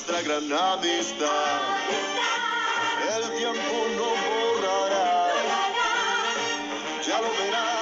nuestra gran amistad. El tiempo no borrará, ya lo verás.